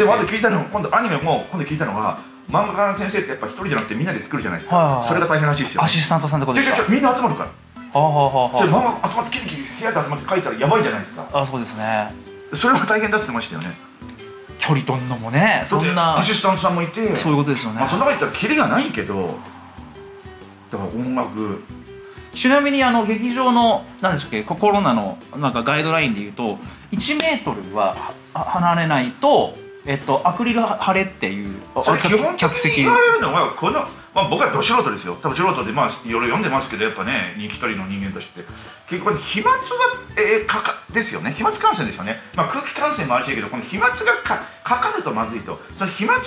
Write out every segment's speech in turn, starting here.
でまず聞いたの。今度アニメも今度聞いたのが漫画家の先生ってやっぱ一人じゃなくてみんなで作るじゃないですか、はいはいはい。それが大変らしいですよ、アシスタントさんってことですか？でみんな集まるから。はあはあはあ漫画集まってキリキリ部屋で集まって書いたらやばいじゃないですか。ああそうですね。それは大変だって言ってましたよね。距離取んのもねそんだなアシスタントさんもいて。そういうことですよね。まあ、そんなこと言ったらキリがないけどだから音楽。ちなみにあの劇場の何でしたっけ？ココロナのなんかガイドラインで言うと1メートルはは離れないと、えっと、アクリル貼れっていうそれ基本的客席。に言われるのはこの、まあ、僕はど素人ですよ。多分素人でまあいろいろ読んでますけどやっぱね一人の人間として。結局飛沫が、えー、かかですよね。飛沫感染ですよね、まあ、空気感染もあるしいけどこの飛沫がかかかるとまずいと。その飛沫が、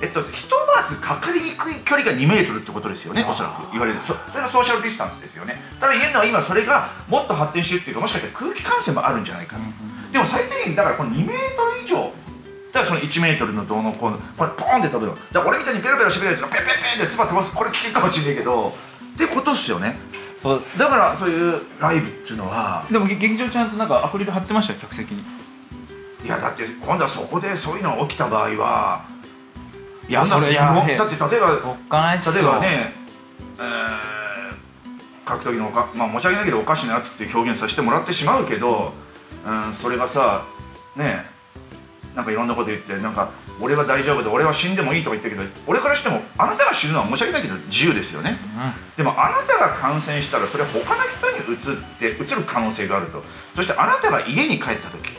えっと、ひとまずかかりにくい距離が2メートルってことですよねおそらく言われるそそれがソーシャルディスタンスですよね。ただ言えるのは今それがもっと発展してるっていうかもしかしたら空気感染もあるんじゃないかな、でも最低限だからこの2メートルだからその1メートルのどうのこうのこれポーンって飛ぶのだ俺みたいにペロペロしてくれるやつがペンペンペンって唾飛ばすこれ危険かもしれないけどってことっすよね。そう。だからそういうライブっていうのはでもげ劇場ちゃんとなんかアクリル貼ってました？よ客席に。いやだって今度はそこでそういうのが起きた場合はいやそれいやだって例えばおっかないっすよ。例えばね、えー、格闘技のおか、まあ、申し訳ないけどおかしなやつって表現させてもらってしまうけど、うん、それがさねなんかいろんなこと言ってなんか俺は大丈夫で俺は死んでもいいとか言ったけど俺からしてもあなたが死ぬのは申し訳ないけど自由ですよね。でもあなたが感染したらそれは他の人にうつってうつる可能性があると。そしてあなたが家に帰った時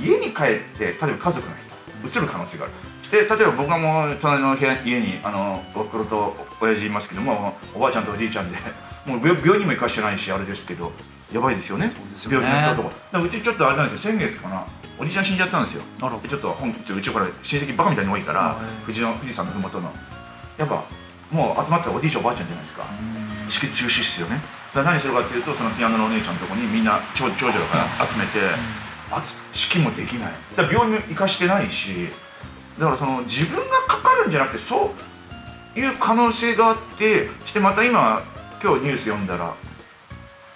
家に帰って例えば家族の人うつる可能性がある。で例えば僕がもう隣の部屋家にあのおふくろと親父いますけどもおばあちゃんとおじいちゃんでもう病病院にも行かしてないしあれですけどやばいですよね。ね。病院の人とか。うちちょっとあれなんですよ。先月かな。おじいちゃん死んじゃったんですよ。ちょっと本ちょうちから親戚バカみたいに多いからはい。富士の富士山の麓の。やっぱもう集まったらおじいちゃんおばあちゃんじゃないですか。式中止っすよね。だから何するかっていうとそのピアノのお姉ちゃんのとこにみんな長長女から集めて、あつ式もできない。だから病院も行かしてないしだからその自分がかかるんじゃなくてそういう可能性があってしてまた今今日ニュース読んだら、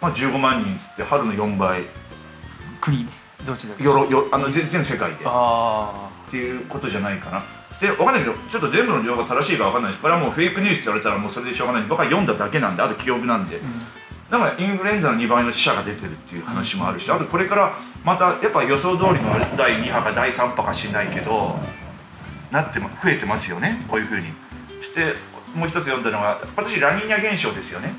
まあ、15万人っつって春の4倍。国どっちでよろよあの全全世界で。あっていうことじゃないかな。で分かんないけどちょっと全部の情報が正しいか分かんないしこれはもうフェイクニュースって言われたらもうそれでしょうがない。僕は読んだだけなんであと記憶なんで、だからインフルエンザの2倍の死者が出てるっていう話もあるしあとこれからまたやっぱ予想通りの第2波か第3波かしんないけどなっても増えてますよね。こういうふうに。そしてもう一つ読んだのが私ラニーニャ現象ですよね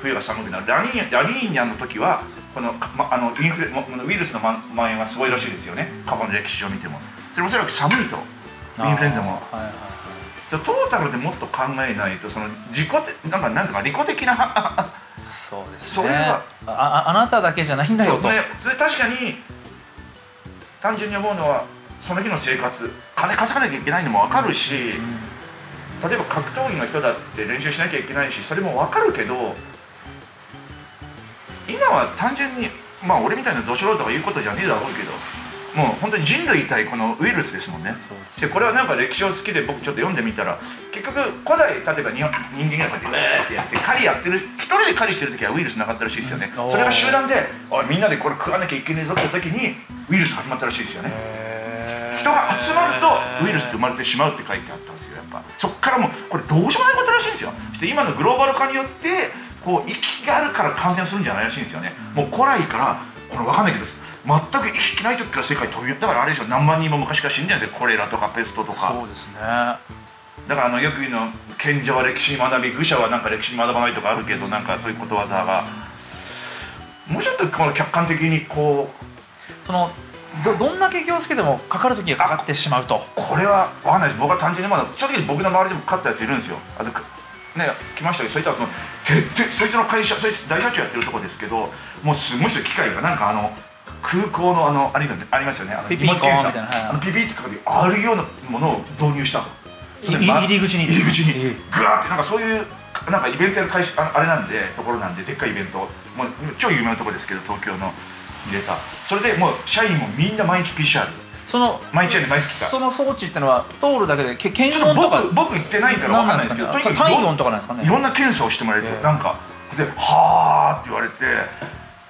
冬が寒くなる。ラニーニャの時はこの,、ま、あのインフレもウイルスの蔓蔓延はすごいらしいですよね。過去の歴史上見ても。それおそらく寒いと。あインフルエンザも。はいはいはい。トータルでもっと考えないとその自己てなんかなんとか利己的なそうですね。それは。あああなただけじゃないんだよと。ね。それ確かに単純に思うのはその日の生活金稼がなきゃいけないのも分かるし、例えば格闘技の人だって練習しなきゃいけないしそれも分かるけど今は単純にまあ俺みたいなど素人が言うことじゃねえだろうけどもう本当に人類対このウイルスですもんね。でこれはなんか歴史を好きで僕ちょっと読んでみたら結局古代例えば人間がこうやってウェーってやって狩りやってる一人で狩りしてる時はウイルスなかったらしいですよね、うんそれが集団でおいみんなでこれ食わなきゃいけねえぞって時にウイルス始まったらしいですよね。人が集まるとウイルスって生まれてしまうって書いてあったんですよやっぱ。そっからもうこれどうしようもないことらしいんですよ。今のグローバル化によってこう息があるから感染するんじゃないらしいんですよね。もう古来からこれ分かんないけど全く息ない時から世界飛びだからあれですよ何万人も昔から死んでるんですよ。コレラとかペストとか。そうですね。だからあのよく言うの賢者は歴史に学び愚者はなんか歴史に学ばないとかあるけどなんかそういうことわざが。もうちょっとこの客観的にこうそのどどんだけ気をつけてもかかる時がかかってしまうと。これは分かんないです。僕は単純にまだ正直僕の周りでも勝ったやついるんですよ。あとくね来ましたけどそいつはもう徹底そいつの会社そいつ大社長やってるとこですけどもうすごいですよ機械がなんかあの空港のあのあれがありますよね。あのピピみたいなはいあのピピってかあるようなものを導入したとま入り口に入り口に。ええ。グワーってなんかそういうなんかイベントやる会社ああれなんでところなんででっかいイベントもう超有名なところですけど東京の入れた。それでもう社員もみんな毎日 PCR その毎日やね毎月かその装置ってのは通るだけでけ検ちょっと温とか僕僕行ってないから分かんないですけど体温とかなんですかね？いろんな検査をしてもらえると、ええ。なんかで「はあ」って言われて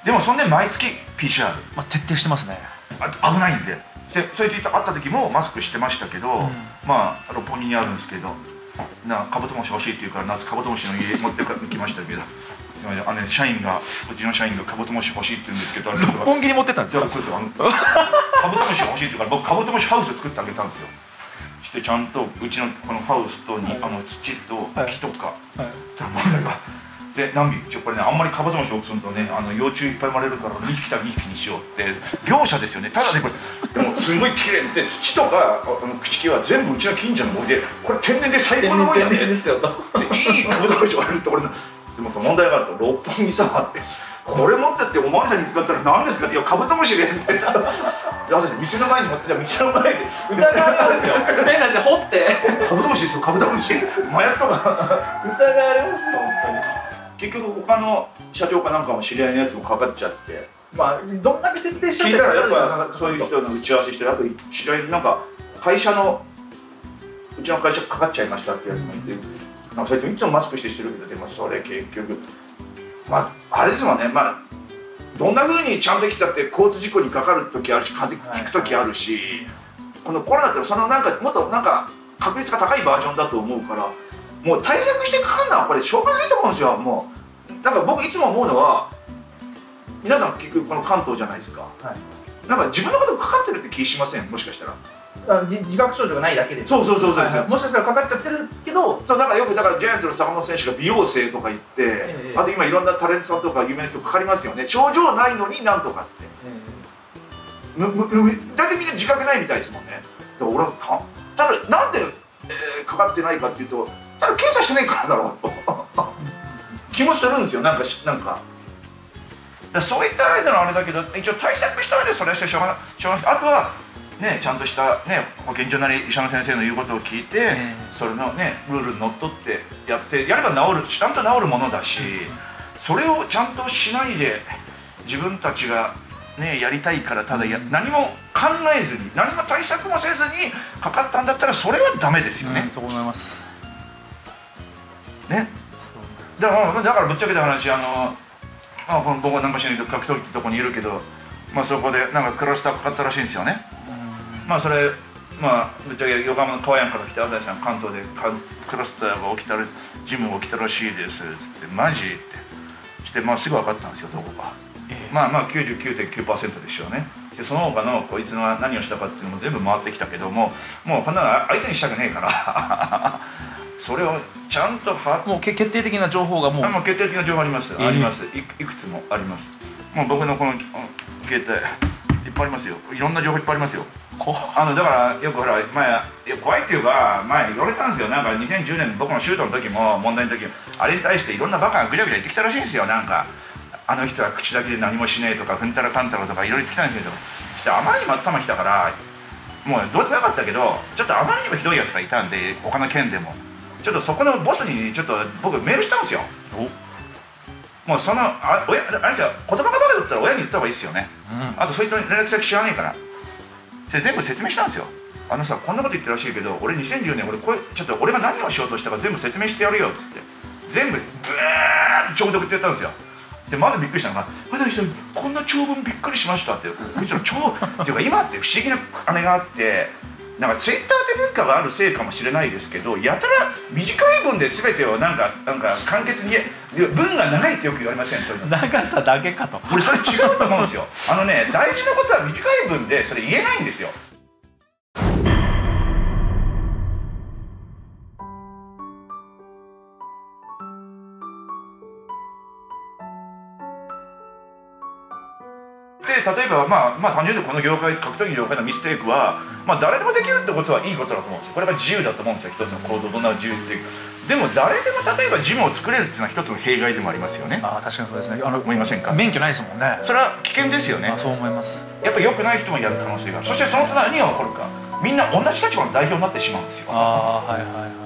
でもそんで毎月 PCR まあ、徹底してますね。あ危ないんで。でそれで会った時もマスクしてましたけど、まあ六本木にあるんですけどなカブトムシ欲しいって言うから夏カブトムシの家持ってきましたけどあの、ね、社員がうちの社員がカブトムシ欲しいって言うんですけど六本木に持ってったんですよそうそうあの カブトムシ欲しいって言うから僕カブトムシハウス作ってあげたんですよ。してちゃんとうちのこのハウスとに、あの土と木とか、はい。で何匹一応これねあんまりカブトムシを置くとねあの幼虫いっぱい生まれるから2匹たら2匹にしようって。業者ですよね。ただねこれでもすごい綺麗で土とかあの朽木は全部うちの近所の森でこれ天然で最高の森だね。ですよと。いいカブトムシがあると俺でもその問題があると六本木さってこれ持ってってお巡りさんに使ったら何ですか？いやカブトムシですって言った。ら私店の前に持ってじゃ店の前で。疑われますよ変なじゃ掘ってカブトムシですよカブトムシ麻薬とか疑われますよ本当に結局他の社長かなんかも知り合いのやつもかかっちゃってまあどんだけ徹底して聞いたらやっぱそういう人の打ち合わせしてやっぱ知り合いなんか会社のうちの会社かかっちゃいましたってやつもいて、なんかそいついつもマスクしてしてるけどでもそれ結局まあ、あれですもんね、まあ、どんなふうにちゃんと来ちゃって交通事故にかかる時あるし風邪ひく時あるし、はい、このコロナってそのなんかもっとなんか確率が高いバージョンだと思うからもう対策してかかんのはこれしょうがないと思うんですよ。もうなんか僕いつも思うのは皆さん結局この関東じゃないですか、はい、なんか自分のことかかってるって気しません？もしかしたら。自覚症状がないだけでそうそうそうそう、はいはい、もしかしたらかかっちゃってるけどそうだからよくだからジャイアンツの坂本選手が美容整とか言って、えー、あと今いろんなタレントさんとか有名な人かかりますよね。症状ないのになんとかって、えー、みんな自覚ないみたいですもんね。だから俺はただなんで、えー、かかってないかっていうとただ検査してないからだろうと。気もするんですよ。なんかなんかそういった間のあれだけど一応対策したらでそれはしてしょうがないあとはね、ちゃんとした、ね、保健所なり医者の先生の言うことを聞いて、えー、それの、ね、ルールにのっとってやってやれば治るちゃんと治るものだし、それをちゃんとしないで自分たちが、ね、やりたいからただや、何も考えずに何も対策もせずにかかったんだったらそれはダメですよね。と思います。ね。だからだからぶっちゃけた話あの、まあ、この僕はなんかしないと格闘技ってとこにいるけど、まあ、そこでなんかクラスターかかったらしいんですよね。まあそれまあぶっちゃけ横浜の川山から来て朝日さん関東でクラスターが起きたらジムが起きたらしいですっつってマジって。してまあすぐ分かったんですよどこか、えー、まあまあ99.9%でしょうねでその他のこいつが何をしたかっていうのも全部回ってきたけどももうこんなの相手にしたくねえから。それをちゃんとはもう決定的な情報がもう。もう決定的な情報あります、えー、あります。いくつもあります。もう僕のこの携帯いっぱいありますよ。いろんな情報いっぱいありますよ。あのだからよくほら前怖いっていうか前言われたんですよ。なんか2010年僕のシュートの時も問題の時もあれに対していろんなバカがぐちゃぐちゃ言ってきたらしいんですよ。なんかあの人は口だけで何もしねえとかふんたらかんたらとかいろいろ言ってきたんですけどしてあまりにも頭きたからもうどうでもよかったけどちょっとあまりにもひどいやつがいたんで他の県でもちょっとそこのボスにちょっと僕メールしたんですよ。もうそのあ親あれですよ言葉がバカだったら親に言った方がいいですよね、うん、あとそういった連絡先知らねえから。で全部説明したんですよ。あのさこんなこと言ってるらしいけど俺2010年俺これちょっと俺が何をしようとしたか全部説明してやるよっつって全部ブーって長文送ってやったんですよでまずびっくりしたのが「まだ人こんな長文びっくりしました」ってこいつら超っていうか今って不思議なあれがあってなんかツイッターで文化があるせいかもしれないですけどやたら短い文で全てをなんかなんか簡潔に文が長いってよく言われませんそれ長さだけかと。俺それ違うと思うんですよ。あのね大事なことは短い文でそれ言えないんですよ例えば、まあ、まあ単純にこの業界格闘技業界のミステイクは、まあ、誰でもできるってことはいいことだと思うんですよ。これが自由だと思うんですよ一つの行動どんな自由っていうでも誰でも例えばジムを作れるっていうのは一つの弊害でもありますよね。ああ確かにそうですね。あの思いませんか？免許ないですもんね。それは危険ですよね。そう思います。やっぱ良くない人もやる可能性がある。そしてその隣何が起こるか。みんな同じ立場の代表になってしまうんですよ。ああはいはいはい